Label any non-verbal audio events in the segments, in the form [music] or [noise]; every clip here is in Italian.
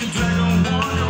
Cause I don't wanna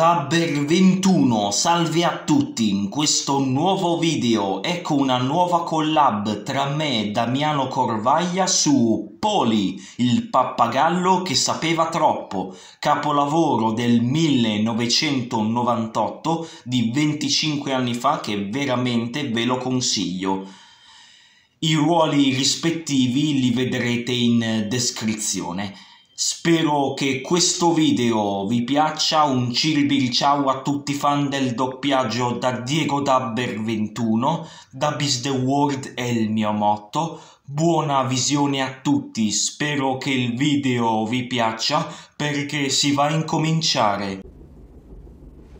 Dabber 21, salve a tutti, in questo nuovo video ecco una nuova collab tra me e Damiano Corvaglia su Poli, il pappagallo che sapeva troppo, capolavoro del 1998 di 25 anni fa che veramente ve lo consiglio. I ruoli rispettivi li vedrete in descrizione. Spero che questo video vi piaccia, un cirbil ciao a tutti i fan del doppiaggio da Diego Dabber 21, Dub is the world è il mio motto, buona visione a tutti, spero che il video vi piaccia perché si va a incominciare.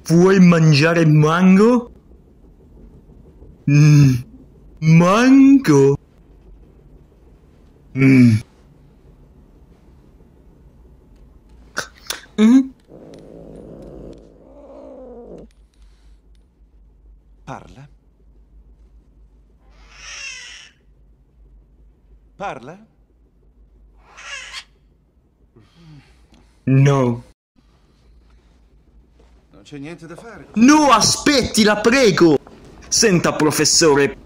Vuoi mangiare mango? Mm. Mango. Mm. Mm. Parla. Parla? No. Non c'è niente da fare. No, aspetti, la prego. Senta, professore,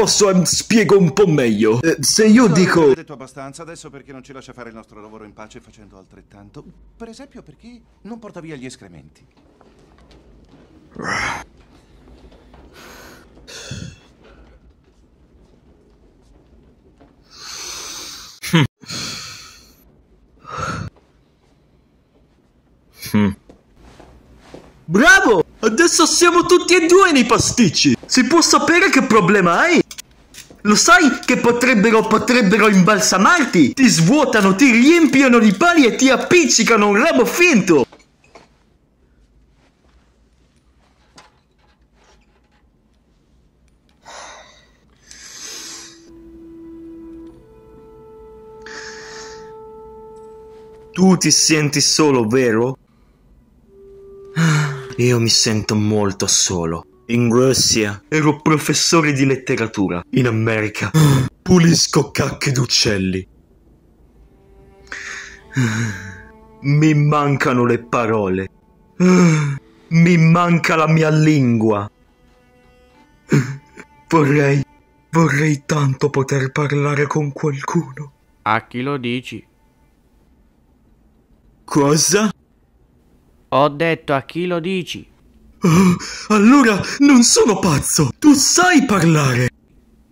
posso spiego un po' meglio. Eh, se io No, dico Ho detto abbastanza, adesso perché non ci lascia fare il nostro lavoro in pace facendo altrettanto? Per esempio, perché non porta via gli escrementi? Bravo! Adesso siamo tutti e due nei pasticci! Si può sapere che problema hai? Lo sai che potrebbero, potrebbero imbalsamarti? Ti svuotano, ti riempiono di pali e ti appiccicano un ramo finto! Tu ti senti solo, vero? Io mi sento molto solo. In Russia ero professore di letteratura. In America [gasps] pulisco cacche d'uccelli. [sighs] Mi mancano le parole. [sighs] Mi manca la mia lingua. [sighs] Vorrei, vorrei tanto poter parlare con qualcuno. A chi lo dici? Cosa? Ho detto a chi lo dici? Oh, [gasps] allora non sono pazzo. Tu sai parlare.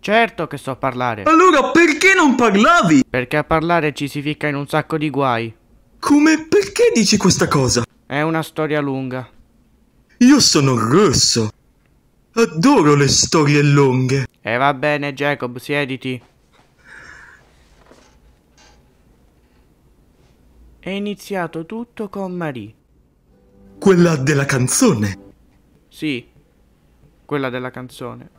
Certo che so parlare. Allora perché non parlavi? Perché a parlare ci si ficca in un sacco di guai. Come perché dici questa cosa? È una storia lunga. Io sono rosso. Adoro le storie lunghe. E va bene, Jacob, siediti. È iniziato tutto con Marie. Quella della canzone. Sì, quella della canzone.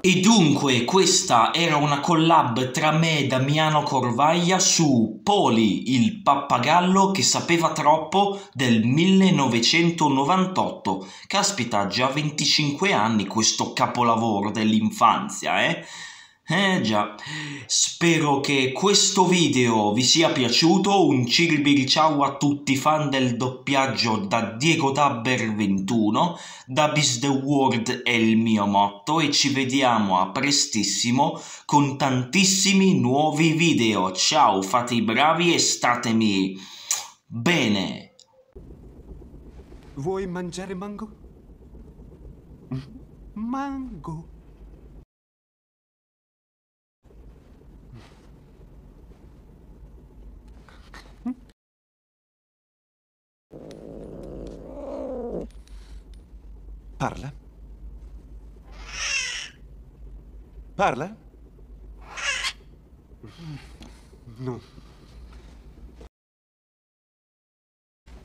E dunque questa era una collab tra me e Damiano Corvaglia su Poli, il pappagallo che sapeva troppo del 1998. Caspita, già 25 anni questo capolavoro dell'infanzia, eh? Eh già, spero che questo video vi sia piaciuto, un cirbiri ciao a tutti i fan del doppiaggio da Diego Dabber 21, Dub is the world è il mio motto e ci vediamo a prestissimo con tantissimi nuovi video, ciao fate i bravi e statemi bene! Vuoi mangiare mango? Mango. Parla? Parla? No.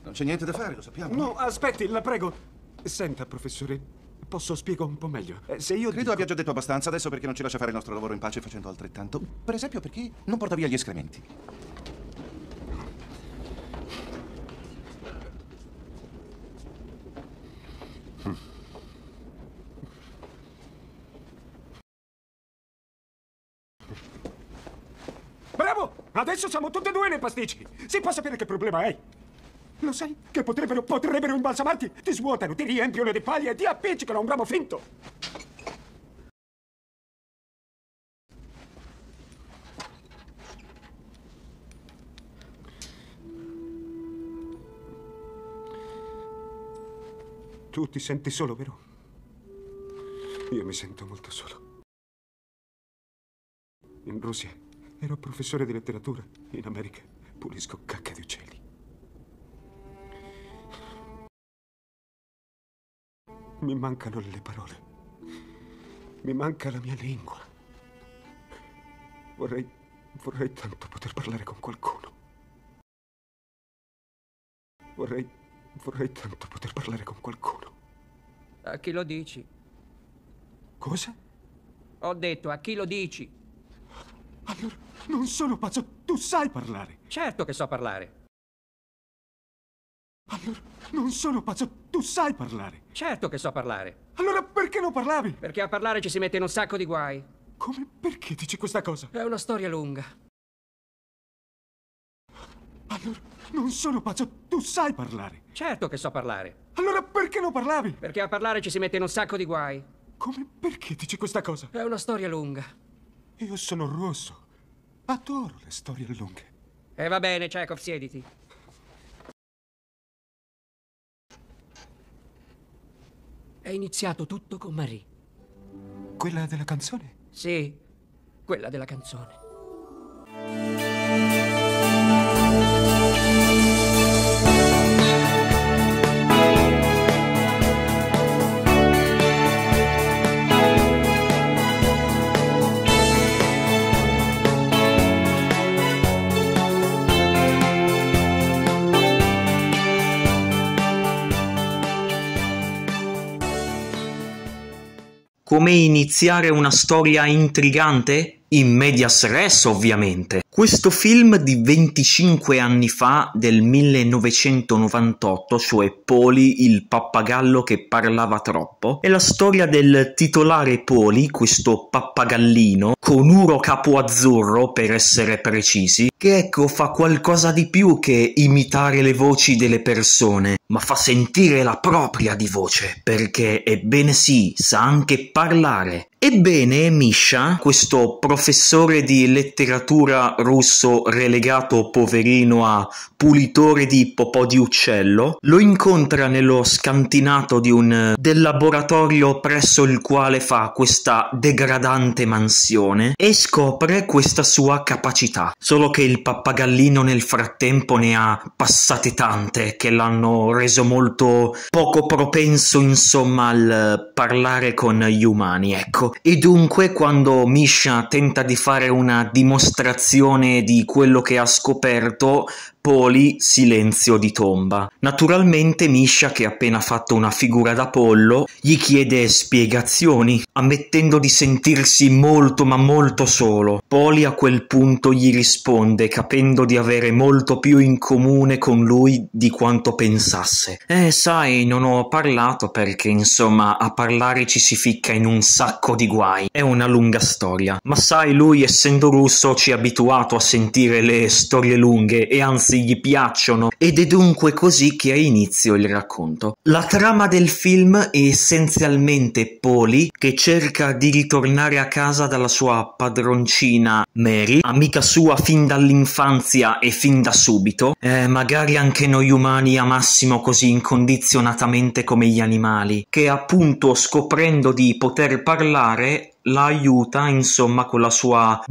Non c'è niente da fare, lo sappiamo. No, aspetti, la prego. Senta, professore, posso spiegare un po' meglio. Eh, Se io Credo dico- abbia già detto abbastanza adesso perché non ci lascia fare il nostro lavoro in pace facendo altrettanto. Per esempio, perché non porta via gli escrementi. Bravo! Siamo tutti e due nei pasticci. Si può sapere che problema hai? Lo sai che potrebbero, potrebbero imbalsamarti? Ti svuotano, ti riempiono di paglia e ti appiccicano a un ramo finto. Tu ti senti solo, vero? Io mi sento molto solo. In Russia ero professore di letteratura. In America pulisco cacca di uccelli. Mi mancano le parole. Mi manca la mia lingua. Vorrei, vorrei tanto poter parlare con qualcuno. Vorrei, vorrei tanto poter parlare con qualcuno. A chi lo dici? Cosa? Ho detto, a chi lo dici? Allora, non sono pazzo, tu sai parlare. Certo che so parlare. Allora, non sono pazzo, tu sai parlare. Certo che so parlare. Allora perché non parlavi? Perché a parlare ci si mette in un sacco di guai. Come? Perché dici questa cosa? È una storia lunga. Allora, non sono pazzo, tu sai parlare. Certo che so parlare. Allora perché non parlavi? Perché a parlare ci si mette in un sacco di guai. Come? Perché dici questa cosa? È una storia lunga. Io sono rosso. Adoro le storie lunghe. E va bene, Chekhov, siediti. È iniziato tutto con Marie. Quella della canzone? Sì, quella della canzone. Come iniziare una storia intrigante? In medias res, ovviamente. Questo film di 25 anni fa, del 1998, cioè Poli, il pappagallo che parlava troppo, è la storia del titolare Poli, questo pappagallino, con uro capo azzurro per essere precisi, che ecco fa qualcosa di più che imitare le voci delle persone, ma fa sentire la propria di voce, perché ebbene sì, sa anche parlare. Ebbene, Misha, questo professore di letteratura russo relegato poverino a pulitore di popò di uccello, lo incontra nello scantinato un del laboratorio presso il quale fa questa degradante mansione e scopre questa sua capacità. Solo che il pappagallino nel frattempo ne ha passate tante che l'hanno reso molto poco propenso, insomma, al parlare con gli umani, ecco. E dunque quando Misha tenta di fare una dimostrazione di quello che ha scoperto, Poli silenzio di tomba. Naturalmente Misha, che ha appena fatto una figura da pollo, gli chiede spiegazioni, ammettendo di sentirsi molto ma molto solo. Poli a quel punto gli risponde, capendo di avere molto più in comune con lui di quanto pensasse. Eh, sai, non ho parlato perché, insomma, a parlare ci si ficca in un sacco di guai. È una lunga storia. Ma sai, lui essendo russo ci è abituato a sentire le storie lunghe e anzi gli piacciono ed è dunque così che ha inizio il racconto. La trama del film è essenzialmente Poli che cerca di ritornare a casa dalla sua padroncina Mary, amica sua fin dall'infanzia e fin da subito. Eh, magari anche noi umani amassimo così incondizionatamente come gli animali, che appunto scoprendo di poter parlare la aiuta insomma con la sua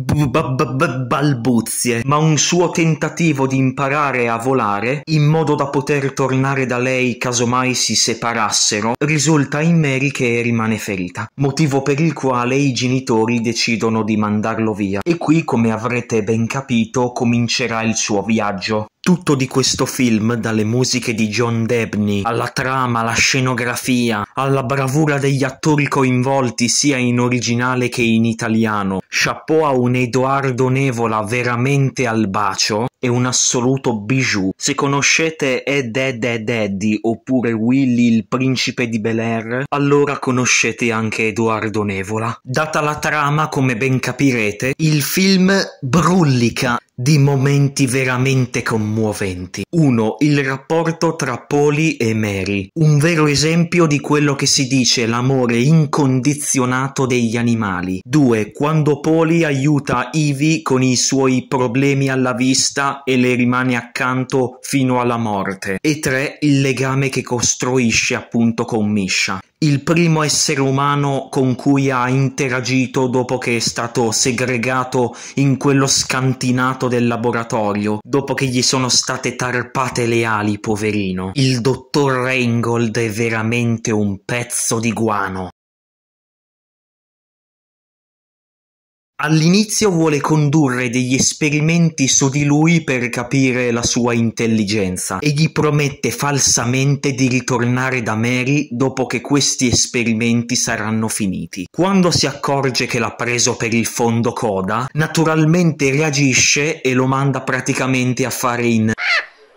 balbuzie, ma un suo tentativo di imparare a volare in modo da poter tornare da lei casomai si separassero risulta in Mary che rimane ferita, motivo per il quale i genitori decidono di mandarlo via e qui come avrete ben capito comincerà il suo viaggio. Tutto di questo film, dalle musiche di John Debney, alla trama, alla scenografia, alla bravura degli attori coinvolti sia in originale che in italiano, chapeau a un Edoardo Nevola veramente al bacio, è un assoluto bijou. Se conoscete Ed Ed Ed Eddie oppure Willy il principe di Bel Air, allora conoscete anche Edoardo Nevola. Data la trama, come ben capirete, il film brullica di momenti veramente commoventi. 1. Il rapporto tra Poli e Mary. Un vero esempio di quello che si dice l'amore incondizionato degli animali. 2. Quando Poli aiuta Ivy con i suoi problemi alla vista e le rimane accanto fino alla morte. E 3. Il legame che costruisce appunto con Misha il primo essere umano con cui ha interagito dopo che è stato segregato in quello scantinato del laboratorio, dopo che gli sono state tarpate le ali, poverino. Il dottor Reingold è veramente un pezzo di guano. All'inizio vuole condurre degli esperimenti su di lui per capire la sua intelligenza e gli promette falsamente di ritornare da Mary dopo che questi esperimenti saranno finiti. Quando si accorge che l'ha preso per il fondo coda, naturalmente reagisce e lo manda praticamente a fare in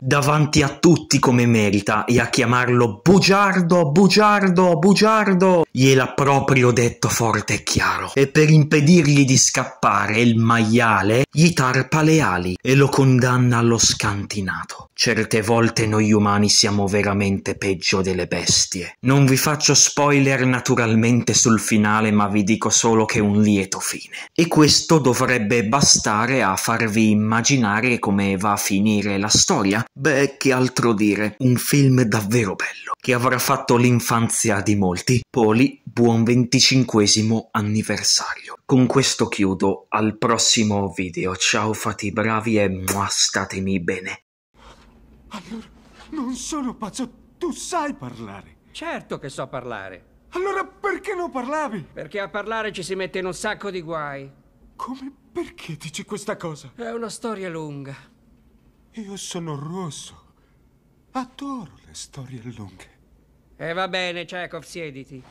davanti a tutti come merita e a chiamarlo bugiardo, bugiardo, bugiardo. Gliel'ha proprio detto forte e chiaro. E per impedirgli di scappare, il maiale gli tarpa le ali e lo condanna allo scantinato. Certe volte noi umani siamo veramente peggio delle bestie. Non vi faccio spoiler naturalmente sul finale, ma vi dico solo che è un lieto fine. E questo dovrebbe bastare a farvi immaginare come va a finire la storia. Beh, che altro dire, un film davvero bello, che avrà fatto l'infanzia di molti. Poli, buon venticinquesimo anniversario. Con questo chiudo, al prossimo video. Ciao fate i bravi e mua, statemi bene. Allora, non sono pazzo, tu sai parlare. Certo che so parlare. Allora perché non parlavi? Perché a parlare ci si mette in un sacco di guai. Come? Perché dici questa cosa? È una storia lunga. Io sono rosso. Adoro le storie lunghe. E va bene, Chekhov, siediti.